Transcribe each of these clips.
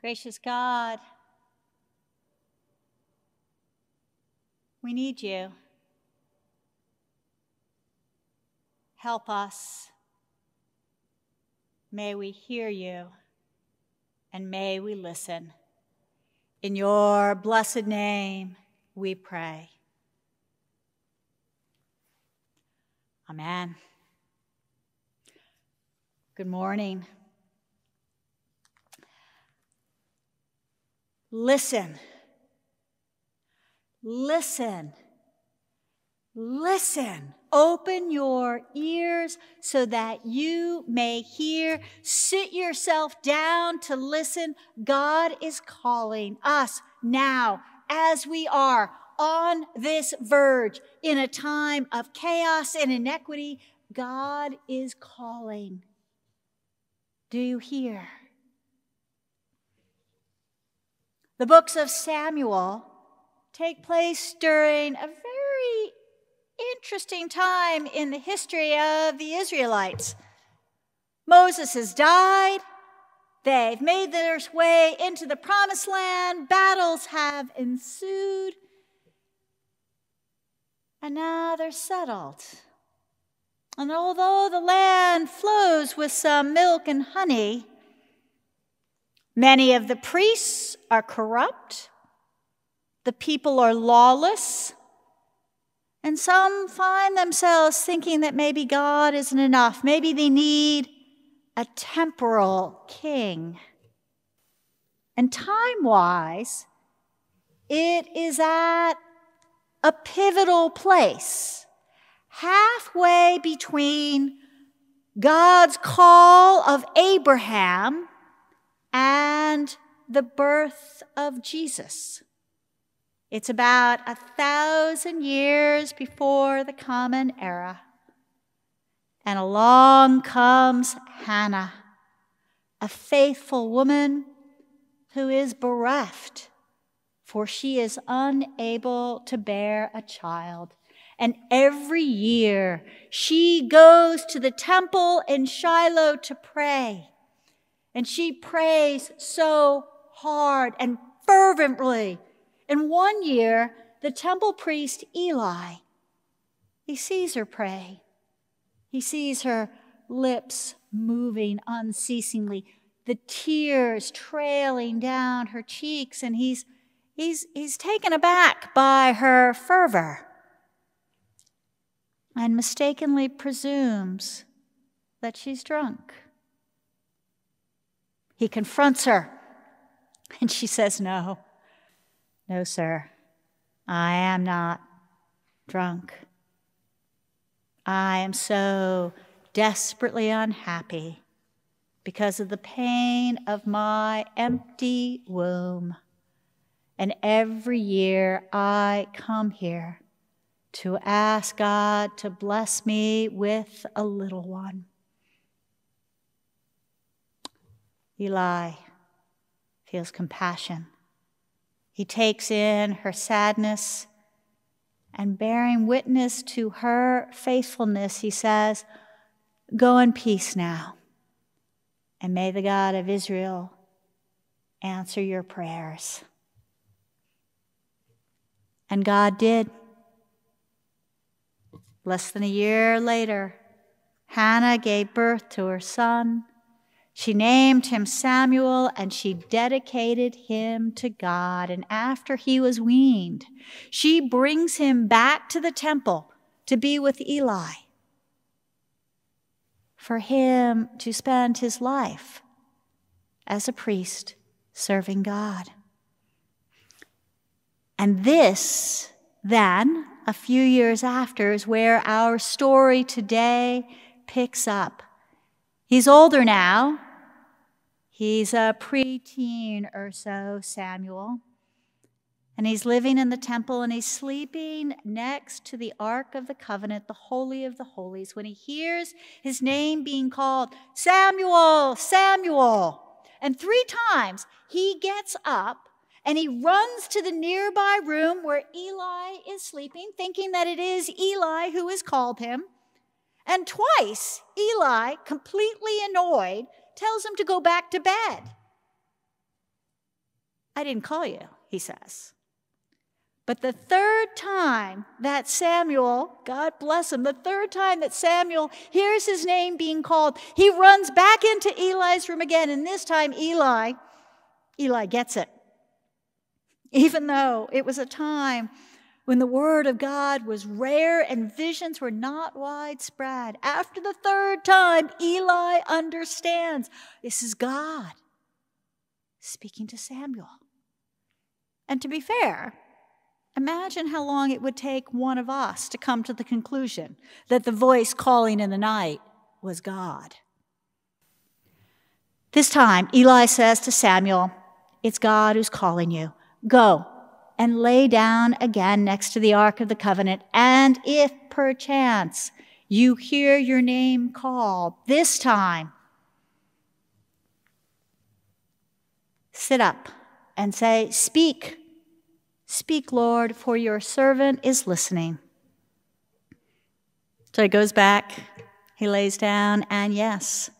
Gracious God, we need you. Help us. May we hear you and may we listen. In your blessed name we pray. Amen. Good morning. Listen. Listen. Listen. Open your ears so that you may hear. Sit yourself down to listen. God is calling us now as we are on this verge in a time of chaos and inequity. God is calling. Do you hear? The books of Samuel take place during a very interesting time in the history of the Israelites. Moses has died. They've made their way into the promised land. Battles have ensued. And now they're settled. And although the land flows with some milk and honey, Many of the priests are corrupt, the people are lawless, and some find themselves thinking that maybe God isn't enough. Maybe they need a temporal king. And time wise, it is at a pivotal place, halfway between God's call of Abraham and the birth of Jesus. It's about a thousand years before the Common Era. And along comes Hannah, a faithful woman who is bereft, for she is unable to bear a child. And every year she goes to the temple in Shiloh to pray. And she prays so hard and fervently. In one year, the temple priest Eli, he sees her pray. He sees her lips moving unceasingly, the tears trailing down her cheeks, and he's, he's, he's taken aback by her fervor and mistakenly presumes that she's drunk. He confronts her, and she says, No, no, sir, I am not drunk. I am so desperately unhappy because of the pain of my empty womb. And every year I come here to ask God to bless me with a little one. Eli feels compassion. He takes in her sadness and bearing witness to her faithfulness, he says, Go in peace now, and may the God of Israel answer your prayers. And God did. Less than a year later, Hannah gave birth to her son. She named him Samuel and she dedicated him to God. And after he was weaned, she brings him back to the temple to be with Eli for him to spend his life as a priest serving God. And this, then, a few years after, is where our story today picks up. He's older now, He's a preteen or so, Samuel. And he's living in the temple and he's sleeping next to the Ark of the Covenant, the Holy of the Holies, when he hears his name being called Samuel, Samuel. And three times he gets up and he runs to the nearby room where Eli is sleeping, thinking that it is Eli who has called him. And twice, Eli, completely annoyed, tells him to go back to bed. I didn't call you, he says. But the third time that Samuel, God bless him, the third time that Samuel hears his name being called, he runs back into Eli's room again. And this time, Eli, Eli gets it. Even though it was a time when the word of God was rare and visions were not widespread. After the third time, Eli understands this is God speaking to Samuel. And to be fair, imagine how long it would take one of us to come to the conclusion that the voice calling in the night was God. This time, Eli says to Samuel, It's God who's calling you. Go and lay down again next to the Ark of the Covenant. And if perchance you hear your name called, this time, sit up and say, Speak, speak, Lord, for your servant is listening. So he goes back, he lays down, and yes,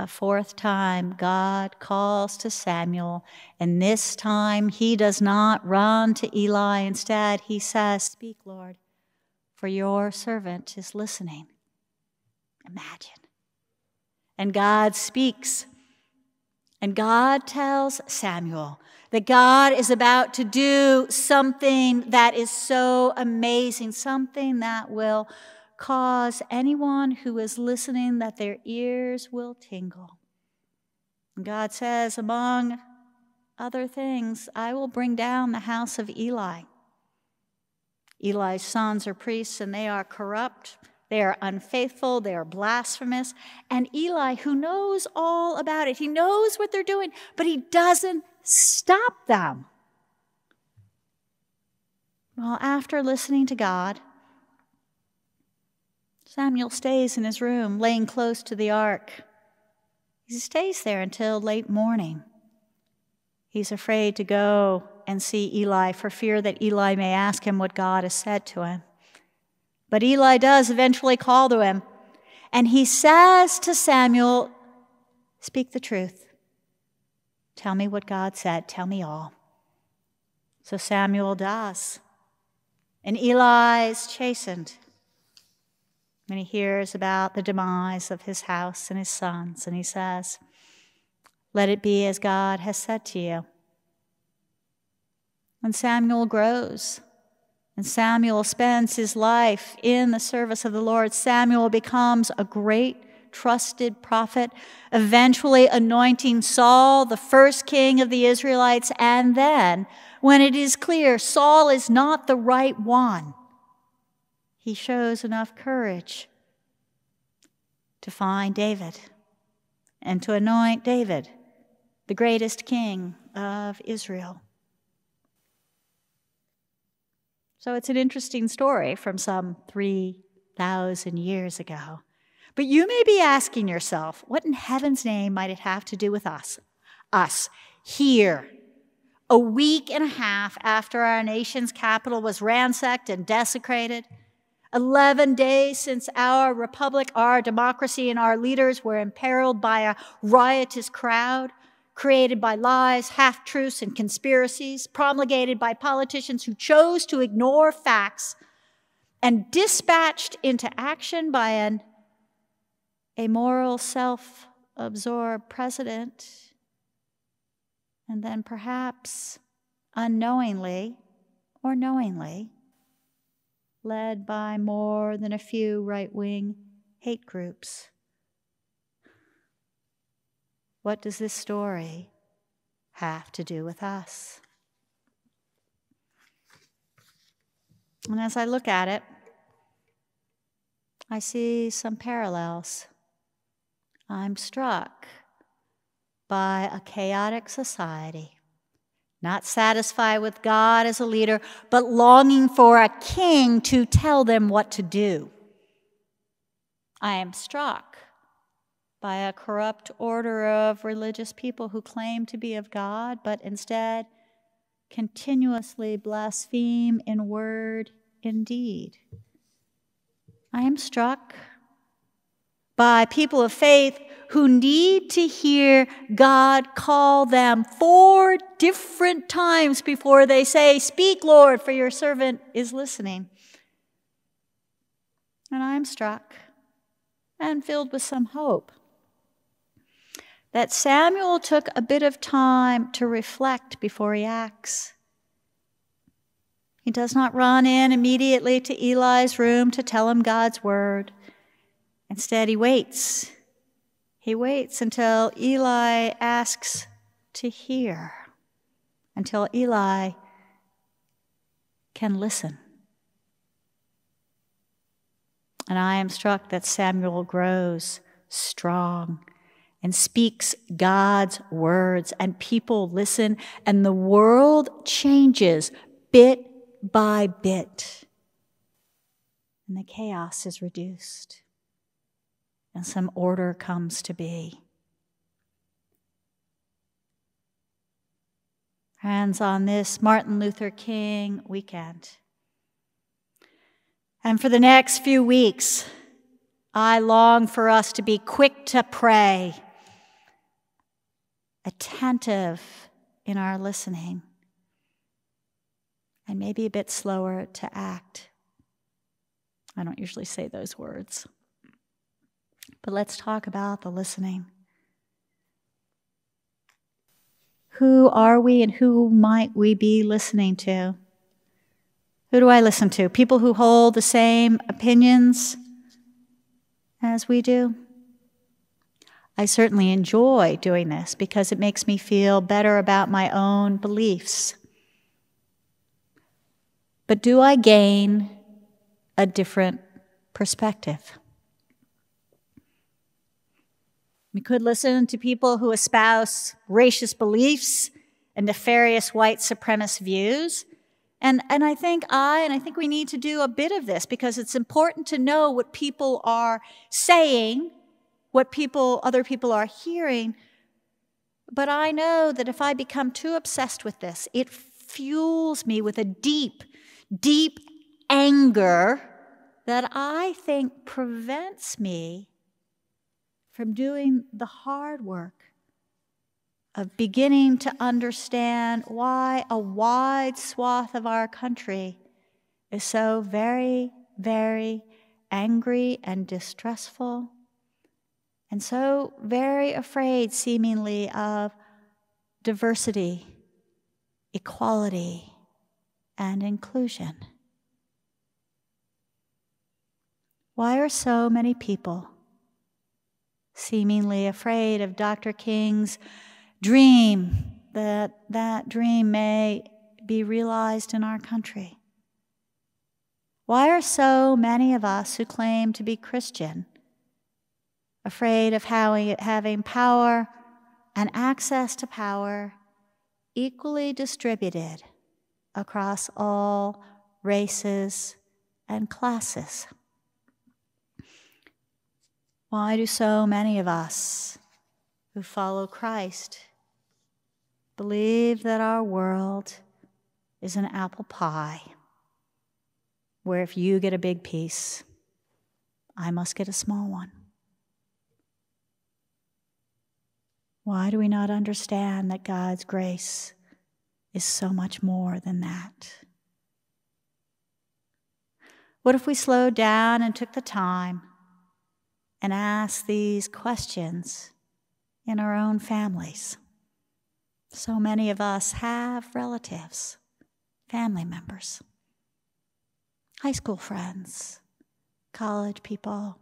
a fourth time, God calls to Samuel, and this time he does not run to Eli. Instead, he says, Speak, Lord, for your servant is listening. Imagine. And God speaks. And God tells Samuel that God is about to do something that is so amazing, something that will cause anyone who is listening that their ears will tingle. God says, among other things, I will bring down the house of Eli. Eli's sons are priests and they are corrupt. They are unfaithful. They are blasphemous. And Eli, who knows all about it, he knows what they're doing, but he doesn't stop them. Well, after listening to God, Samuel stays in his room, laying close to the ark. He stays there until late morning. He's afraid to go and see Eli for fear that Eli may ask him what God has said to him. But Eli does eventually call to him, and he says to Samuel, Speak the truth. Tell me what God said. Tell me all. So Samuel does. And Eli is chastened when he hears about the demise of his house and his sons, and he says, Let it be as God has said to you. And Samuel grows, and Samuel spends his life in the service of the Lord. Samuel becomes a great, trusted prophet, eventually anointing Saul, the first king of the Israelites, and then, when it is clear Saul is not the right one, he shows enough courage to find David and to anoint David, the greatest king of Israel. So it's an interesting story from some 3,000 years ago. But you may be asking yourself, what in heaven's name might it have to do with us? Us, here, a week and a half after our nation's capital was ransacked and desecrated 11 days since our republic, our democracy, and our leaders were imperiled by a riotous crowd created by lies, half truths, and conspiracies, promulgated by politicians who chose to ignore facts and dispatched into action by an amoral, self absorbed president. And then perhaps unknowingly or knowingly, led by more than a few right wing hate groups. What does this story have to do with us? And as I look at it, I see some parallels. I'm struck by a chaotic society not satisfied with God as a leader, but longing for a king to tell them what to do. I am struck by a corrupt order of religious people who claim to be of God, but instead continuously blaspheme in word and deed. I am struck by people of faith who need to hear God call them four different times before they say, Speak, Lord, for your servant is listening. And I'm struck and filled with some hope that Samuel took a bit of time to reflect before he acts. He does not run in immediately to Eli's room to tell him God's word. Instead, he waits. He waits until Eli asks to hear, until Eli can listen. And I am struck that Samuel grows strong and speaks God's words, and people listen, and the world changes bit by bit. And the chaos is reduced, and some order comes to be. Hands on this Martin Luther King weekend. And for the next few weeks, I long for us to be quick to pray attentive in our listening, and maybe a bit slower to act. I don't usually say those words. But let's talk about the listening. Who are we and who might we be listening to? Who do I listen to? People who hold the same opinions as we do? I certainly enjoy doing this because it makes me feel better about my own beliefs. But do I gain a different perspective? We could listen to people who espouse racist beliefs and nefarious white supremacist views. And, and I think I, and I think we need to do a bit of this because it's important to know what people are saying what people, other people are hearing. But I know that if I become too obsessed with this, it fuels me with a deep, deep anger that I think prevents me from doing the hard work of beginning to understand why a wide swath of our country is so very, very angry and distrustful, and so very afraid, seemingly, of diversity, equality, and inclusion. Why are so many people seemingly afraid of Dr. King's dream that that dream may be realized in our country? Why are so many of us who claim to be Christian afraid of having power and access to power equally distributed across all races and classes. Why do so many of us who follow Christ believe that our world is an apple pie where if you get a big piece, I must get a small one? Why do we not understand that God's grace is so much more than that? What if we slowed down and took the time and ask these questions in our own families? So many of us have relatives, family members, high school friends, college people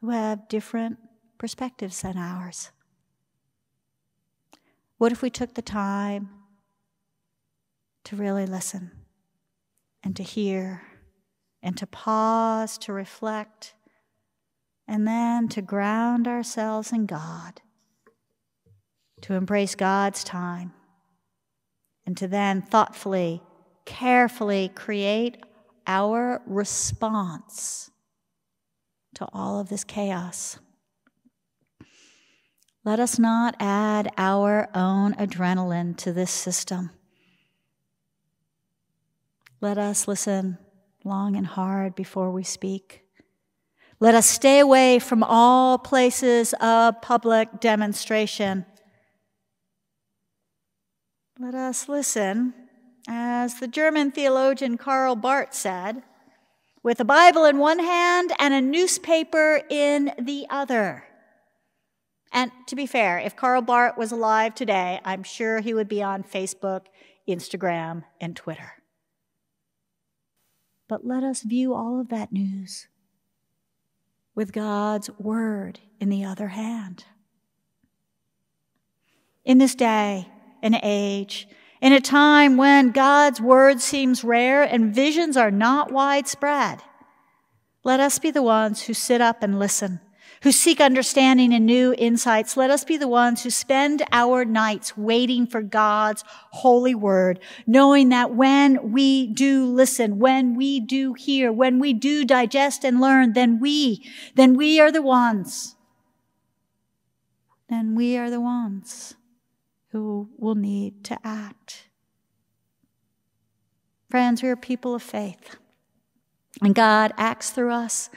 who have different perspectives than ours. What if we took the time to really listen and to hear and to pause, to reflect, and then to ground ourselves in God, to embrace God's time, and to then thoughtfully, carefully create our response to all of this chaos? Let us not add our own adrenaline to this system. Let us listen long and hard before we speak. Let us stay away from all places of public demonstration. Let us listen, as the German theologian Karl Barth said, with a Bible in one hand and a newspaper in the other. And to be fair, if Karl Barth was alive today, I'm sure he would be on Facebook, Instagram, and Twitter. But let us view all of that news with God's word in the other hand. In this day and age, in a time when God's word seems rare and visions are not widespread, let us be the ones who sit up and listen who seek understanding and new insights, let us be the ones who spend our nights waiting for God's holy word, knowing that when we do listen, when we do hear, when we do digest and learn, then we, then we are the ones, then we are the ones who will need to act. Friends, we are people of faith, and God acts through us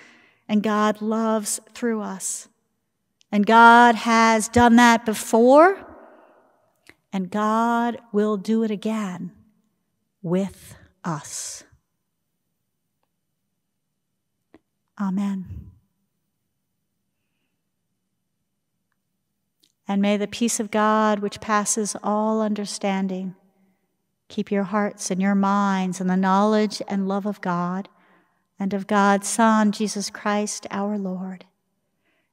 and God loves through us. And God has done that before, and God will do it again with us. Amen. And may the peace of God, which passes all understanding, keep your hearts and your minds in the knowledge and love of God and of God's Son, Jesus Christ our Lord.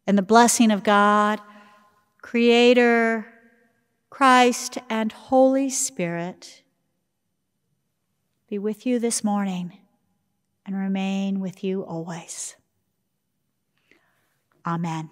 And the blessing of God, Creator, Christ, and Holy Spirit be with you this morning and remain with you always. Amen.